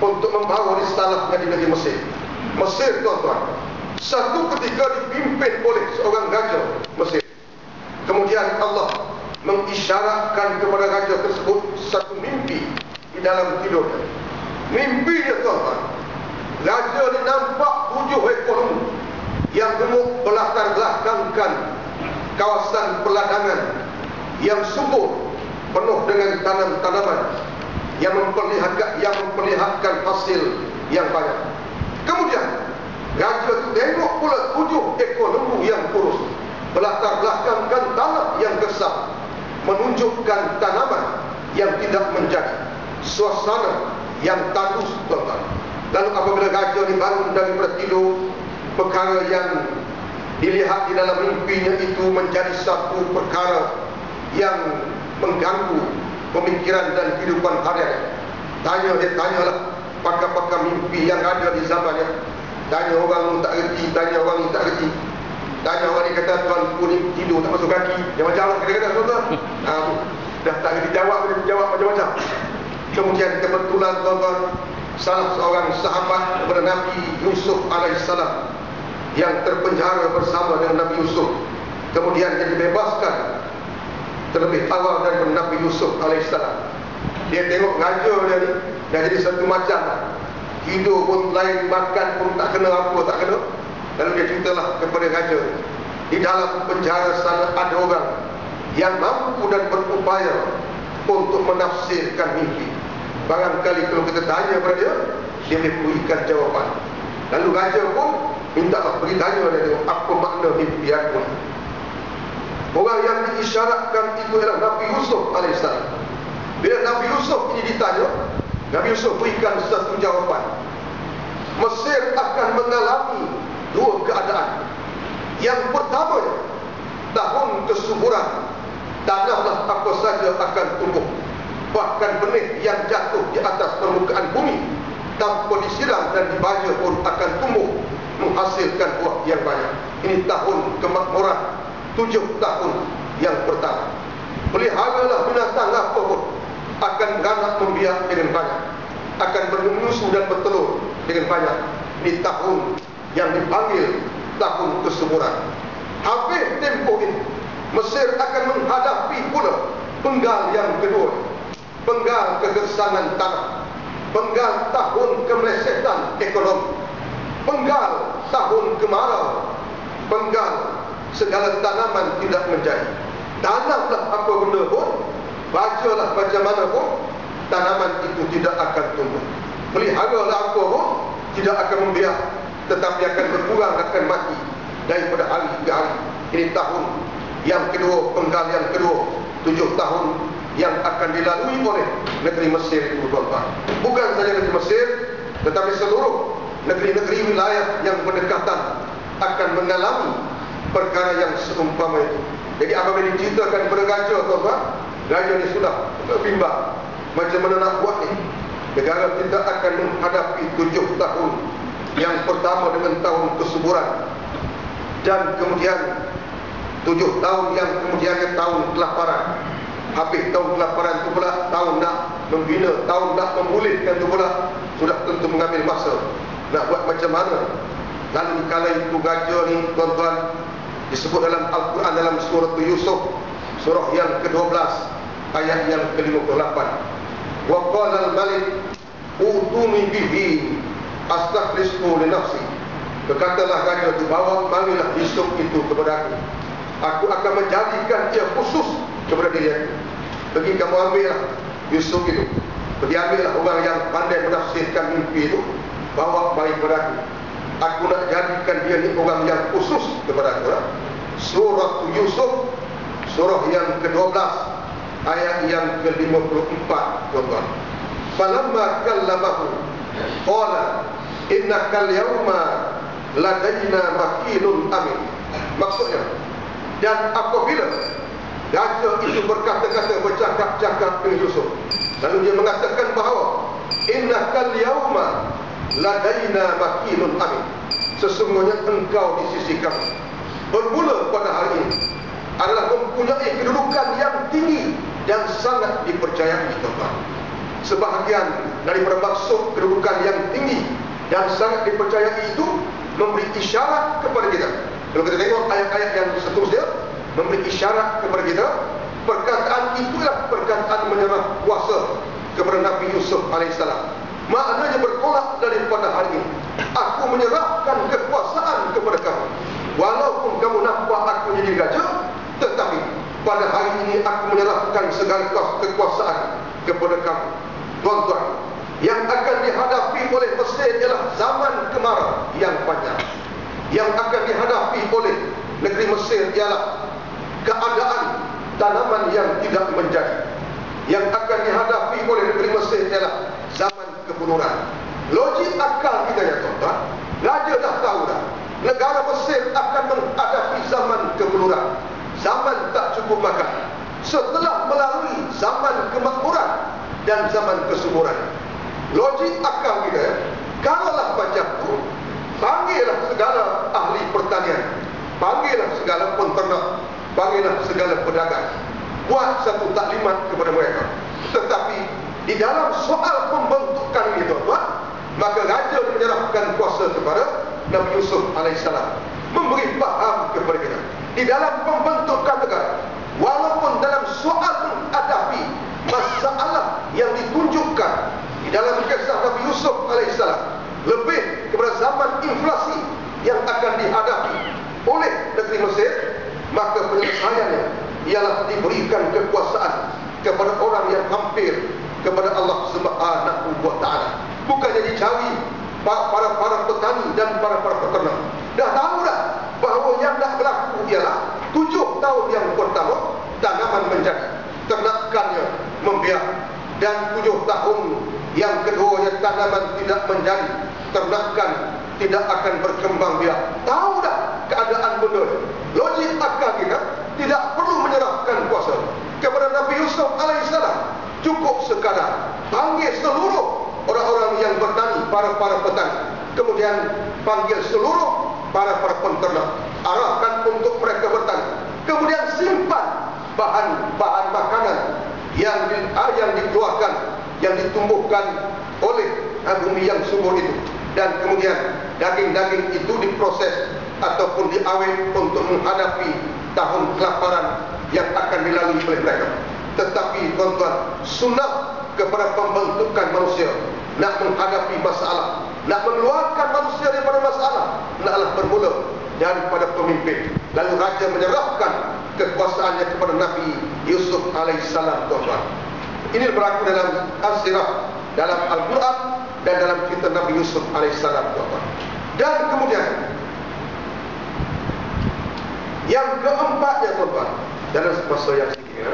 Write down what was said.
untuk membawa risalahnya di negeri Mesir. Mesir tuan-tuan. Satu ketika dipimpin oleh seorang raja Mesir. Kemudian Allah mengisyaratkan kepada raja tersebut satu mimpi di dalam tidurnya. Mimpi dia tuan-tuan. Raja ni nampak tujuh ekor yang gemuk belakang belakangkan kawasan peladangan yang subur penuh dengan tanam-tanaman yang memperlihatkan yang memperlihatkan hasil yang banyak. Kemudian raja itu tengok pula tujuh ekor lembu yang kurus. Belakang belakangkan tanah yang gersam menunjukkan tanaman yang tidak menjadi. Suasana yang tandus tuan Lalu apabila raja dibangun daripada tidur perkara yang dilihat di dalam mimpinya itu menjadi satu perkara yang mengganggu pemikiran dan kehidupan harian. Tanya dia tanyalah pakar-pakar mimpi yang ada di zamannya. Tanya orang yang tak reti, tanya orang yang tak reti. Tanya orang yang kata tuan kuning tidur tak masuk kaki. Jangan jawab kata-kata tuan-tuan. Ha, dah tak reti jawab, dia jawab macam-macam. Kemudian kebetulan tuan-tuan salah seorang sahabat kepada Nabi Yusuf alaihissalam yang terpenjara bersama dengan Nabi Yusuf kemudian dia dibebaskan terlebih awal dari Nabi Yusuf AS dia tengok raja dia ni dah jadi satu macam. Hidup pun lain makan pun tak kena apa tak kena. Lalu dia ceritalah kepada raja di dalam penjara sana ada orang yang mampu dan berupaya untuk menafsirkan mimpi. Barangkali kalau kita tanya kepada dia dia boleh berikan jawapan. Lalu raja pun minta lah pergi tanya dia apa makna mimpi aku orang yang diisyaratkan itu adalah Nabi Yusuf AS bila Nabi Yusuf ini ditanya Nabi Yusuf berikan satu jawapan. Mesir akan mengalami dua keadaan. Yang pertama tahun kesuburan tanahlah apa saja akan tumbuh. Bahkan benih yang jatuh di atas permukaan bumi tanpa disiram dan dibaca pun akan tumbuh menghasilkan buah yang banyak. Ini tahun kemakmuran tujuh tahun yang pertama. Peliharalah binatang apa pun akan beranak membiak dengan banyak. Akan bermenyusu dan bertelur dengan banyak. Ini tahun yang dipanggil tahun kesuburan. Habis tempoh ini, Mesir akan menghadapi pula penggal yang kedua. Penggal kegersangan tanah. Penggal tahun kemelesetan ekonomi penggal tahun kemarau penggal segala tanaman tidak menjadi. Tanamlah apa benda pun bacalah macam mana pun tanaman itu tidak akan tumbuh. Peliharalah apa pun tidak akan membiak tetapi akan berkurang akan mati daripada hari ke hari. Ini tahun yang kedua penggal yang kedua tujuh tahun yang akan dilalui oleh negeri Mesir itu tuan-tuan. Bukan saja negeri Mesir tetapi seluruh negeri-negeri wilayah yang berdekatan akan mengalami perkara yang seumpama itu. Jadi apabila diceritakan kepada raja tuan-tuan, raja ini sudah bimbang macam mana nak buat ni. Negara kita akan menghadapi tujuh tahun yang pertama dengan tahun kesuburan dan kemudian tujuh tahun yang kemudiannya tahun kelaparan. Habis tahun kelaparan itu pula tahun nak membina, tahun nak memulihkan itu pula sudah tentu mengambil masa nak buat macam mana lalu kala itu raja ni tuan-tuan disebut dalam Al-Quran dalam surah Yusuf surah yang ke-12 ayat yang ke-58. Wa qala al-malik utuni bihi astaghfiru li nafsi. Berkatalah raja itu bawa marilah Yusuf itu kepada aku. Aku akan menjadikan dia khusus kepada dia pergi kamu ambillah Yusuf itu. Pergi ambillah orang yang pandai menafsirkan mimpi itu bawa baik kepada aku. Aku nak jadikan dia ni orang yang khusus kepada aku. Lah. Surah Yusuf, surah yang ke-12, ayat yang ke-54, tuan-tuan. Falamma kallamahu, qala innaka al-yawma ladaina makinun amin. Maksudnya, dan apabila Raja itu berkata-kata bercakap-cakap dengan Yusuf Lalu dia mengatakan bahawa Innakal yawma ladaina makinun amin sesungguhnya engkau di sisi kami bermula pada hari ini adalah mempunyai kedudukan yang tinggi dan sangat dipercayai tuan sebahagian daripada maksud kedudukan yang tinggi dan sangat dipercayai itu memberi isyarat kepada kita. Kalau kita tengok ayat-ayat yang seterusnya memberi isyarat kepada kita, perkataan itulah perkataan menyerah kuasa kepada Nabi Yusuf alaihissalam. Maknanya bertolak daripada hari ini. Aku menyerahkan kekuasaan kepada kamu. Walaupun kamu nampak aku jadi raja, tetapi pada hari ini aku menyerahkan segala kekuasaan kepada kamu. Tuan-tuan, yang akan dihadapi oleh Mesir ialah zaman kemarau yang panjang. Yang akan dihadapi oleh negeri Mesir ialah keadaan tanaman yang tidak menjadi. Yang akan dihadapi oleh negeri Mesir ialah zaman kebunuhan. Logik akal kita ya tuan-tuan. Raja dah tahu dah. Negara Mesir akan menghadapi zaman kebunuhan. Zaman tak cukup makan. Setelah melalui zaman kemakmuran dan zaman kesuburan. Logik akal kita, kalaulah macam itu, panggillah segala ahli pertanian. Panggillah segala penternak. Panggillah segala pedagang. Buat satu taklimat kepada mereka. Tetapi di dalam soal pembentukan ini tuan-tuan, maka raja menyerahkan kuasa kepada Nabi Yusuf AS. Memberi faham kepada kita. Di dalam pembentukan negara, walaupun dalam soal menghadapi masalah yang ditunjukkan di dalam kisah Nabi Yusuf AS, lebih kepada zaman inflasi yang akan dihadapi oleh negeri Mesir, maka penyelesaiannya ialah diberikan kekuasaan kepada orang yang hampir kepada Allah Subhanahu wa taala. Bukannya dicari para para petani dan para para peternak. Dah tahu dah bahawa yang dah berlaku ialah tujuh tahun yang pertama tanaman menjadi, ternakannya membiak dan tujuh tahun yang kedua yang tanaman tidak menjadi, ternakan tidak akan berkembang biak. Tahu dah keadaan benda. Logik akal kita tidak perlu menyerahkan kuasa kepada Nabi Yusuf alaihissalam cukup sekadar panggil seluruh orang-orang yang bertani, para-para petani. Kemudian panggil seluruh para-para penternak, arahkan untuk mereka bertani. Kemudian simpan bahan-bahan makanan yang di, ah, yang dikeluarkan, yang ditumbuhkan oleh bumi yang subur itu. Dan kemudian daging-daging itu diproses ataupun diawet untuk menghadapi tahun kelaparan yang akan dilalui oleh mereka. Tetapi tuan-tuan, sunnah kepada pembentukan manusia nak menghadapi masalah, nak mengeluarkan manusia daripada masalah, naklah bermula daripada pemimpin. Lalu raja menyerahkan kekuasaannya kepada Nabi Yusuf alaihissalam tuan-tuan. Ini berlaku dalam al-sirah, dalam Al-Quran dan dalam kitab Nabi Yusuf alaihissalam tuan-tuan. Dan kemudian yang keempatnya tuan-tuan dalam masa yang sikit ya,